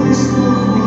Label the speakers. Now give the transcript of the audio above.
Speaker 1: escuro